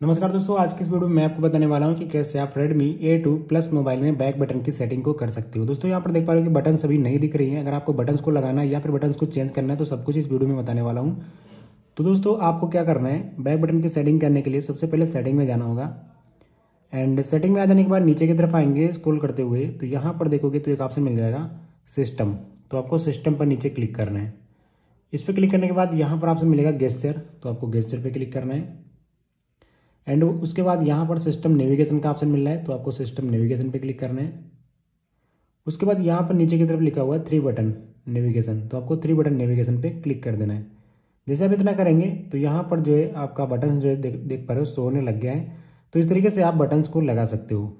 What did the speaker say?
नमस्कार दोस्तों, आज की इस वीडियो में मैं आपको बताने वाला हूँ कि कैसे आप Redmi A2 प्लस मोबाइल में बैक बटन की सेटिंग को कर सकते हो। दोस्तों, यहाँ पर देख पा रहे हो कि बटन सभी नहीं दिख रही हैं। अगर आपको बटन्स को लगाना है या फिर बटन्स को चेंज करना है तो सब कुछ इस वीडियो में बताने वाला हूँ। तो दोस्तों, आपको क्या करना है? बैक बटन की सेटिंग करने के लिए सबसे पहले सेटिंग में जाना होगा। एंड सेटिंग में आ जाने के बाद नीचे की तरफ़ आएँगे स्क्रोल करते हुए। तो यहाँ पर देखोगे तो एक ऑप्शन मिल जाएगा सिस्टम तो आपको सिस्टम पर नीचे क्लिक करना है। इस पर क्लिक करने के बाद यहाँ पर ऑप्शन मिलेगा गेस्चर तो आपको गेस्चर पर क्लिक करना है। एंड उसके बाद यहाँ पर सिस्टम नेविगेशन का ऑप्शन मिल रहा है तो आपको सिस्टम नेविगेशन पे क्लिक करना है। उसके बाद यहाँ पर नीचे की तरफ़ लिखा हुआ है थ्री बटन नेविगेशन तो आपको थ्री बटन नेविगेशन पे क्लिक कर देना है। जैसे आप इतना करेंगे तो यहाँ पर जो है आपका बटन जो है देख देख पा रहे हो सो होने लग गया है। तो इस तरीके से आप बटन्स को लगा सकते हो।